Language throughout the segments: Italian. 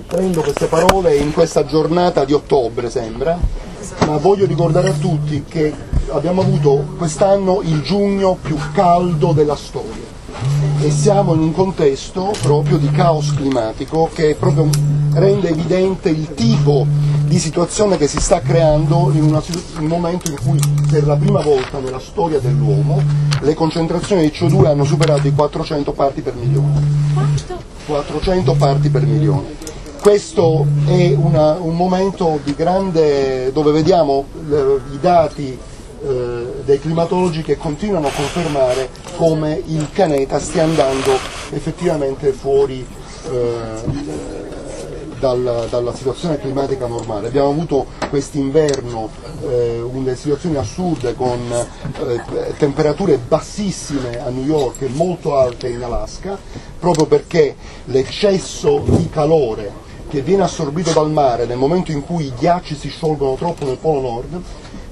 eh, prendo queste parole in questa giornata di ottobre, sembra, ma voglio ricordare a tutti che abbiamo avuto quest'anno il giugno più caldo della storia e siamo in un contesto proprio di caos climatico che proprio rende evidente il tipo di situazione che si sta creando in, una, in, un momento in cui per la prima volta nella storia dell'uomo le concentrazioni di CO2 hanno superato i 400 parti per milione. 400 parti per milione. Questo è una, un momento grande dove vediamo eh, i dati eh, dei climatologi che continuano a confermare come il pianeta stia andando effettivamente fuori eh, dal, dalla situazione climatica normale. Abbiamo avuto quest'inverno eh, delle situazioni assurde con eh, temperature bassissime a New York e molto alte in Alaska, proprio perché l'eccesso di calore che viene assorbito dal mare nel momento in cui i ghiacci si sciolgono troppo nel polo nord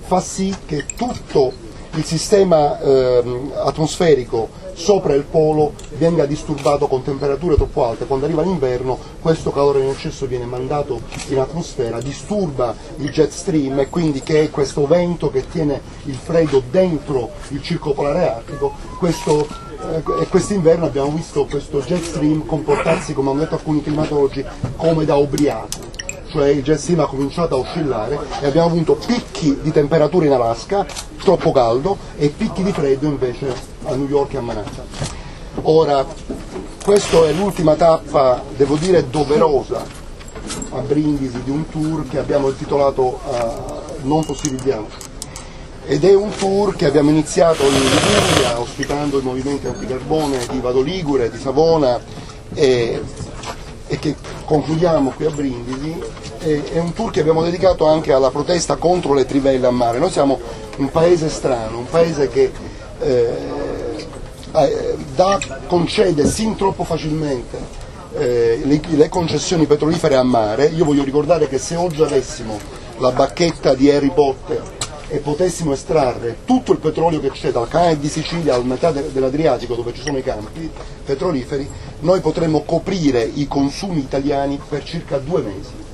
fa sì che tutto il sistema eh, atmosferico sopra il polo venga disturbato con temperature troppo alte. Quando arriva l'inverno questo calore in eccesso viene mandato in atmosfera, disturba il jet stream e quindi che è questo vento che tiene il freddo dentro il circo polare artico, questo eh, e quest'inverno abbiamo visto questo jet stream comportarsi, come hanno detto alcuni climatologi, come da ubriaco cioè il jet ha cominciato a oscillare e abbiamo avuto picchi di temperatura in Alaska, troppo caldo, e picchi di freddo invece a New York e a Manhattan. Ora, questa è l'ultima tappa, devo dire, doverosa a Brindisi di un tour che abbiamo intitolato uh, Non fossilizzanti ed è un tour che abbiamo iniziato in Liguria ospitando i movimenti anticarbone di Vado Ligure, di Savona e, e che concludiamo qui a Brindisi, è un tour che abbiamo dedicato anche alla protesta contro le trivelle a mare. Noi siamo un paese strano, un paese che eh, eh, da, concede sin troppo facilmente eh, le, le, concessioni petrolifere a mare. Io voglio ricordare che se oggi avessimo la bacchetta di Harry Potter e potessimo estrarre tutto il petrolio che c'è dal canale di Sicilia al metà dell'Adriatico dove ci sono i campi petroliferi, noi potremmo coprire i consumi italiani per circa due mesi.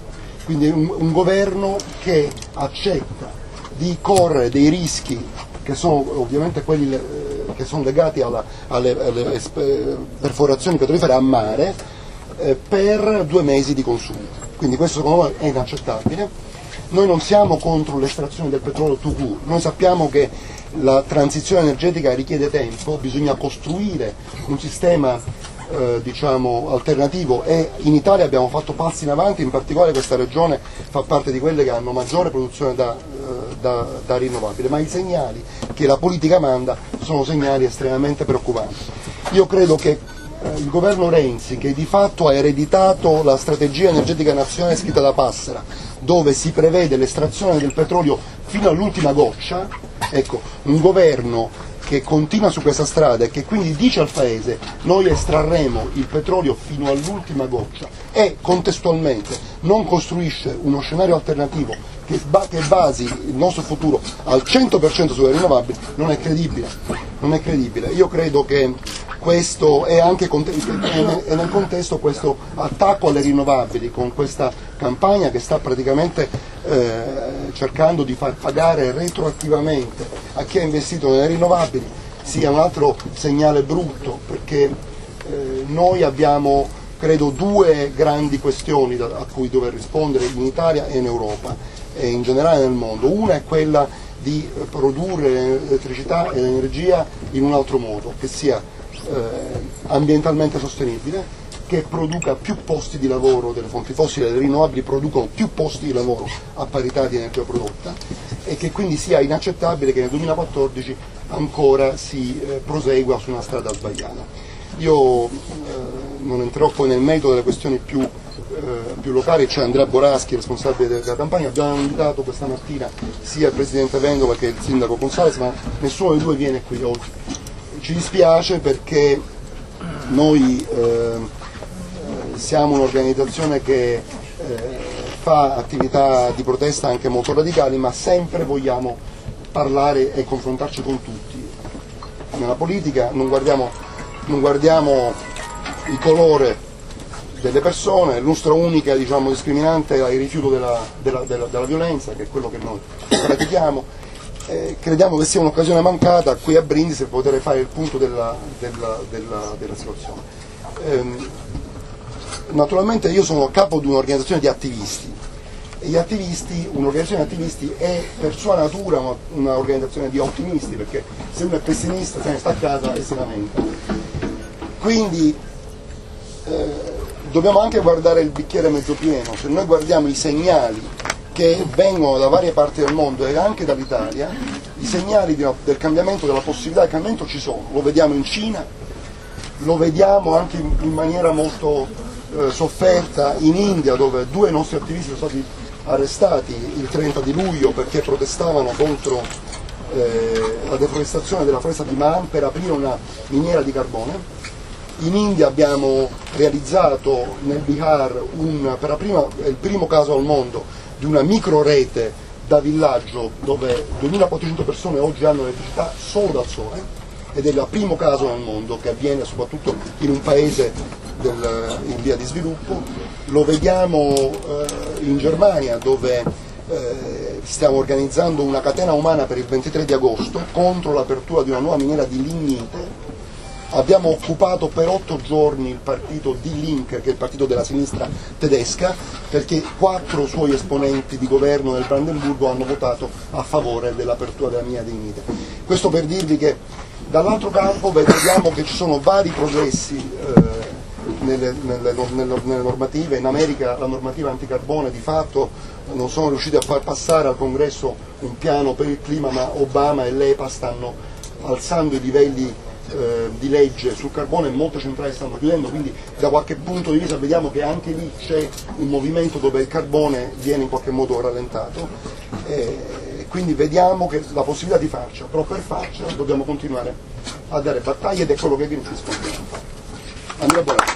Quindi un, un governo che accetta di correre dei rischi che sono ovviamente quelli eh, che sono legati alla, alle, alle perforazioni petrolifere a mare eh, per due mesi di consumo. Quindi questo secondo me è inaccettabile noi non siamo contro l'estrazione del petrolio to go, noi sappiamo che la transizione energetica richiede tempo, bisogna costruire un sistema eh, diciamo, alternativo e in Italia abbiamo fatto passi in avanti, in particolare questa regione fa parte di quelle che hanno maggiore produzione da, eh, da, da rinnovabile, ma i segnali che la politica manda sono segnali estremamente preoccupanti. Io credo che il governo Renzi, che di fatto ha ereditato la strategia energetica nazionale scritta da Passera, dove si prevede l'estrazione del petrolio fino all'ultima goccia, ecco, un governo che continua su questa strada e che quindi dice al Paese noi estrarremo il petrolio fino all'ultima goccia e contestualmente non costruisce uno scenario alternativo che, che basi il nostro futuro al 100% sulle rinnovabili non è credibile. Non è credibile. Io credo che questo è anche è nel contesto questo attacco alle rinnovabili con questa campagna che sta praticamente eh, cercando di far pagare retroattivamente a chi ha investito nelle rinnovabili sia un altro segnale brutto perché eh, noi abbiamo credo due grandi questioni a cui dover rispondere in Italia e in Europa e in generale nel mondo. Una è quella di produrre l'elettricità e l'energia in un altro modo, che sia eh, ambientalmente sostenibile, che produca più posti di lavoro delle fonti fossili, le rinnovabili producono più posti di lavoro a parità di energia prodotta e che quindi sia inaccettabile che nel 2014 ancora si eh, prosegua su una strada sbagliata. Io eh, non entrerò poi nel merito delle questioni più, eh, più locali, c'è Andrea Boraschi, responsabile della, campagna, abbiamo invitato questa mattina sia il Presidente Vendola che il Sindaco Gonzales, ma nessuno dei due viene qui oggi ci dispiace perché noi eh, siamo un'organizzazione che eh, fa attività di protesta anche molto radicali, ma sempre vogliamo parlare e confrontarci con tutti. Nella politica non guardiamo, non guardiamo il colore delle persone, la nostra unica diciamo, discriminante è il rifiuto della, della, della, della, violenza, che è quello che noi pratichiamo. Eh, crediamo che sia un'occasione mancata qui a Brindisi per poter fare il punto della, situazione. Eh, naturalmente io sono capo di un'organizzazione di attivisti e attivisti, un'organizzazione di attivisti è per sua natura un'organizzazione di ottimisti perché se uno è pessimista se ne sta a casa e si lamenta. Quindi eh, dobbiamo anche guardare il bicchiere mezzo pieno, se noi guardiamo i segnali che vengono da varie parti del mondo e anche dall'Italia, i segnali del cambiamento, della possibilità del cambiamento ci sono, lo vediamo in Cina, lo vediamo anche in maniera molto eh, sofferta in India dove due nostri attivisti sono stati arrestati il 30 di luglio perché protestavano contro eh, la deforestazione della foresta di Mahan per aprire una miniera di carbone. In India abbiamo realizzato nel Bihar un, per prima, il primo caso al mondo di una micro rete da villaggio dove 2400 persone oggi hanno elettricità solo dal sole ed è il primo caso nel mondo che avviene soprattutto in un paese del, in via di sviluppo. Lo vediamo eh, in Germania dove eh, stiamo organizzando una catena umana per il 23 di agosto contro l'apertura di una nuova miniera di lignite abbiamo occupato per otto giorni il partito di Link, che è il partito della sinistra tedesca, perché quattro suoi esponenti di governo nel Brandenburgo hanno votato a favore dell'apertura della mia dignità. Questo per dirvi che dall'altro campo vediamo che ci sono vari progressi eh, nelle, nelle, nelle, normative, in America la normativa anticarbone di fatto non sono riusciti a far passare al congresso un piano per il clima, ma Obama e l'EPA stanno alzando i livelli eh, di legge sul carbone molte centrali stanno chiudendo, quindi da qualche punto di vista vediamo che anche lì c'è un movimento dove il carbone viene in qualche modo rallentato. Eh, quindi vediamo che la possibilità di farcela, però per farcela dobbiamo continuare a dare battaglie ed è quello che Greenpeace continua a fare.